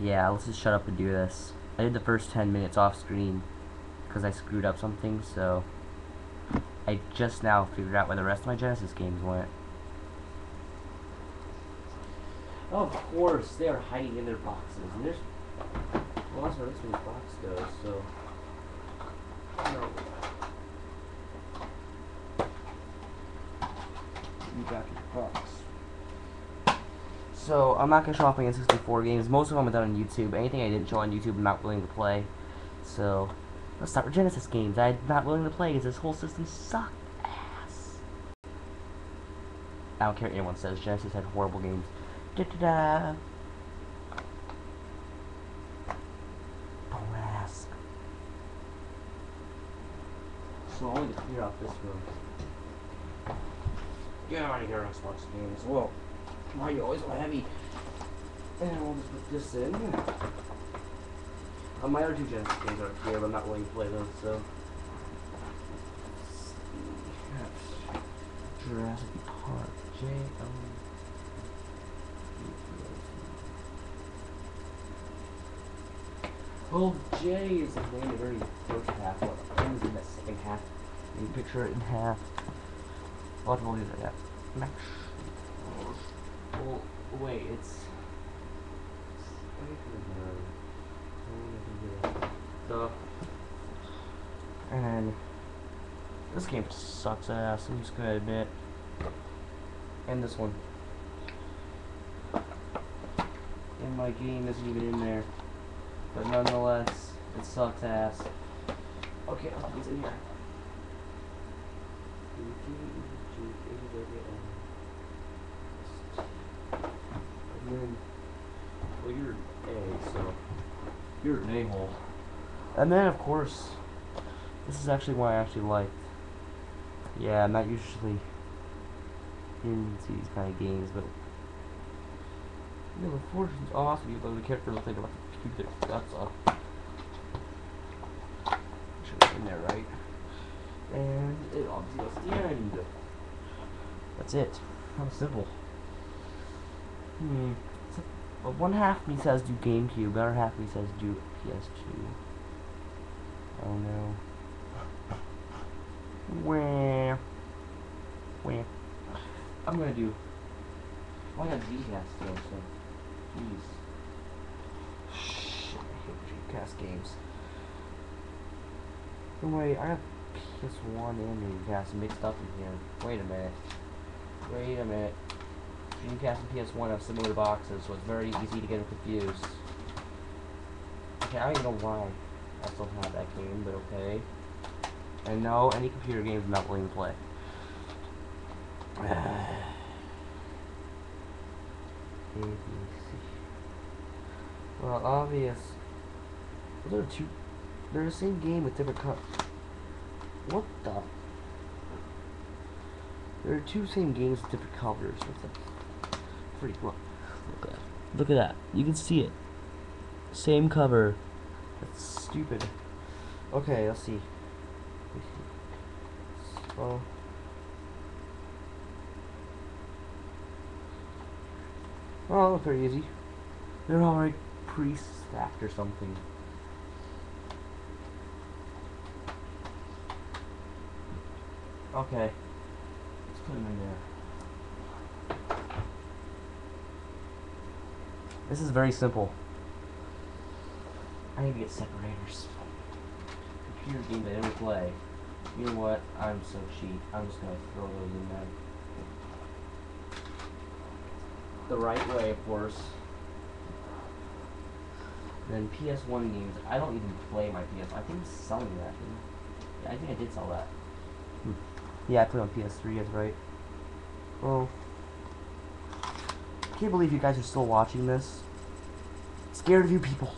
Yeah, let's just shut up and do this. I did the first 10 minutes off screen because I screwed up something, so I just now figured out where the rest of my Genesis games went. Of course, they are hiding in their boxes, and there's well, that's where this one's box goes, so no. You got your box. So, I'm not going to show off my N64 games. Most of them are done on YouTube. Anything I didn't show on YouTube, I'm not willing to play. So, let's start with Genesis games. I'm not willing to play because this whole system sucked ass. I don't care what anyone says. Genesis had horrible games. Da da da. Don't ask. So, to clear out this room. Get out of here, Xbox games. Whoa. Mario is so heavy. And we'll just put this in. Uh, my other two Genesis games are here, but I'm not willing to play them, so. Jurassic Park. J O. Well, J is the name of the very first half. What M is in the second half. You picture it in half. What will you do that? Max. Well, wait, it's. The. And this game sucks ass. I'm just gonna admit. And this one. And my game isn't even in there. But nonetheless, it sucks ass. Okay, these in here. And then, well, you're an A, so you're an a-hole. And then, of course, this is actually one I actually liked. Yeah, I'm not usually into these kind of games, but you know, the fortune's awesome. You know, the character looks like about to keep their guts up. Should have in there, right? And it obviously goes to the end. That's it. How simple. Hmm. So, one half me says do GameCube, the other half me says do PS2. Oh no. Where? Where? I'm gonna do. Oh, I got Zcast still, so. Jeez. Shit, I hate Dreamcast games. Wait, I have PS1 and Dreamcast mixed up in here. Wait a minute. Wait a minute. Dreamcast and PS1 have similar boxes, so it's very easy to get them confused. Okay, I don't even know why I still have that game, but okay. And no, any computer games I'm not willing to play. Well, obvious. Those are two. They're the same game with different colors. What the? There are two same games with different colors. What the? Freak! Look. Look at that. Look at that. You can see it. Same cover. That's stupid. Okay, let's see. So. Oh, very easy. They're already pre-stacked or something. Okay. Let's put them in there. This is very simple. I need to get separators. Computer games I never play. You know what? I'm so cheap. I'm just gonna throw those in there. The right way, of course. Then PS1 games. I don't even play my PS. I think I'm selling that. Yeah, I think I did sell that. Hmm. Yeah, I put on PS3. That's right. Well, can't believe you guys are still watching this. scared of you people.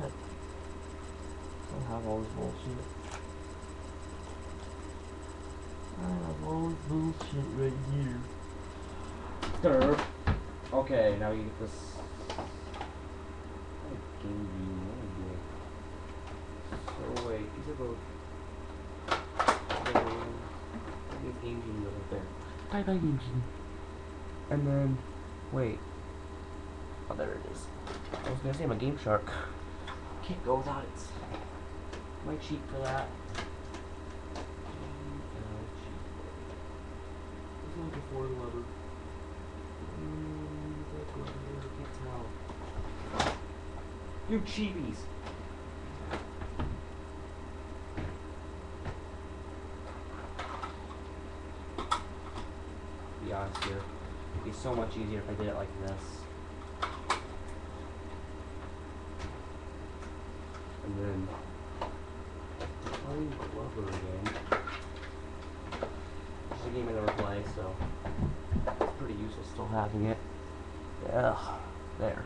I have all this bullshit. I have all this bullshit right here. Okay, now you get this. about the, the engine over there. Bye bye engine. And then, wait. Oh, there it is. I was gonna say I'm a Game Shark. Can't go without it. My cheat for that. There's like a Ford lover. Mm, like, I can't tell. You cheapies! So much easier if I did it like this. And then playing Glover again. It's a game I never play, so it's pretty useless still having it. Ugh. There.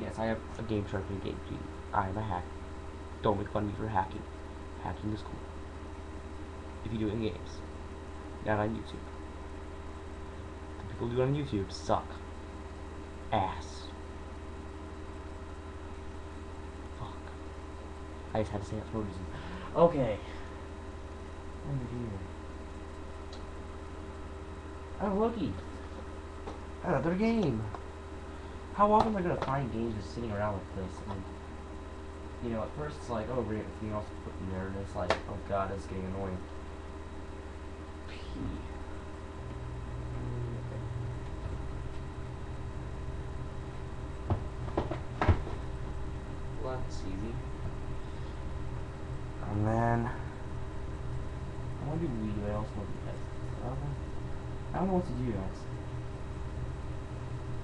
Yes, I have a Game Shark Game Genie. I am a hack. Don't make fun of me for hacking. Hacking is cool. If you do it in games. Not on YouTube. People do on YouTube suck. Ass. Fuck. I just had to say that for no reason. Okay. Oh dear. Oh looky. Another game. How often am I gonna find games just sitting around like this? And, you know, at first it's like, oh great, everything else put in there, and it's like, oh god, it's getting annoying. P. Well, that's easy. And then I want to do weed, but I also want to do pets. I don't know what to do, guys.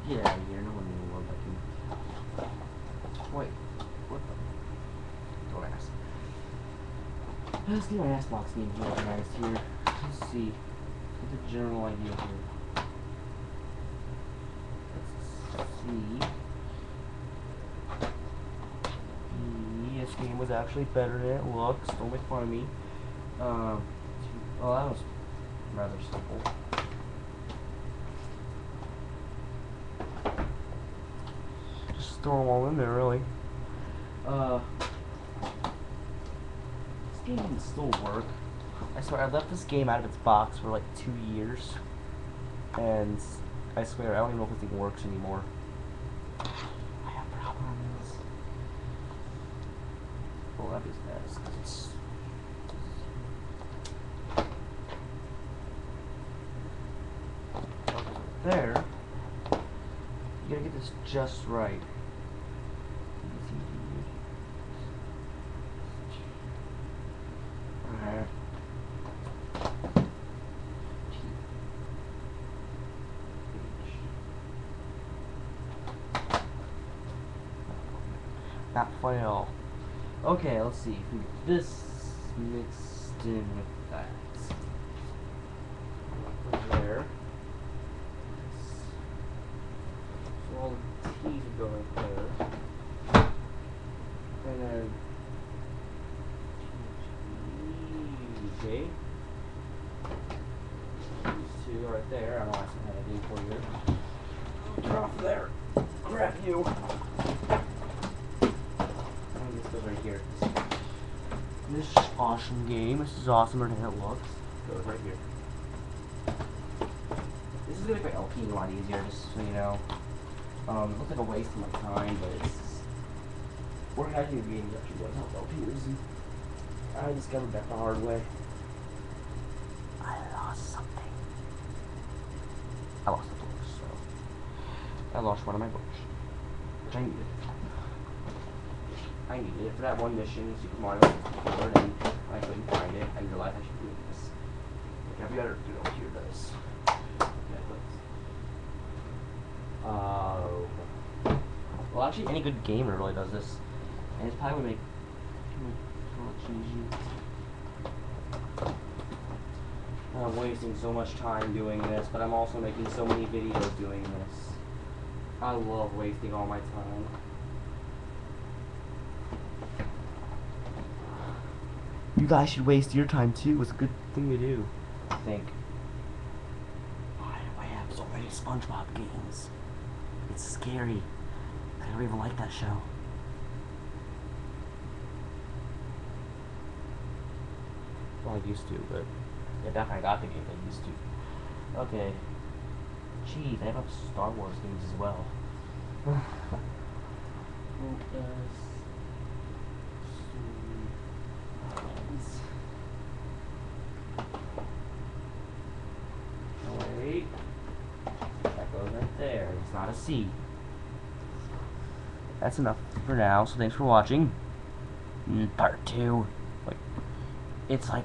Get out of here, no one in the world that can. Wait, what the? Don't ask. Let's get my Xbox game organized here. Let's see. Get the general idea here. Let's see. Was actually better than it looks. Don't make fun of me. Um, well, that was rather simple. Just throw them all in there, really. Uh, this game can still work. I swear, I left this game out of its box for like two years, and I swear, I don't even know if this thing works anymore. I have problems. Well, that is best, 'cause it's there. You gotta get this just right. Not funny at all. Okay, let's see. If we get this mixed in with that. There. So all the T's would go right there. And then T, J. These two right there. I don't know why I had a D for you. Get off there. Grab you. I think this goes right here. This awesome game. This is awesomer than it looks. Goes right here. This is gonna make my LP a lot easier, just so you know. Um, it looks like a waste of my time, but it's organizing the games actually does help LPs. And I discovered that the hard way. I lost something. I lost the books, so I lost one of my books, which I needed. I needed it for that one mission, Super Mario 64, and I couldn't find it. I realized I should do this. Like every other dude here does. Uh, well, actually, any good gamer really does this, and it's probably gonna make. I'm wasting so much time doing this, but I'm also making so many videos doing this. I love wasting all my time. You guys should waste your time too. It's a good thing to do, I think. Why do I have so many SpongeBob games? It's scary. I don't even like that show. Well, I used to, but I definitely got the game I used to. Okay. Jeez, I have Star Wars games as well. Who does Wait. That goes right there. C. That's enough for now, so thanks for watching. Mm, part two. Like, it's like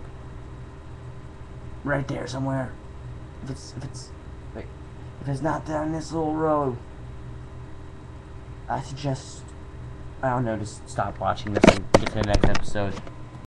right there somewhere. If it's if it's wait, if it's not down this little road, I suggest I don't know, just stop watching this and get to the next episode.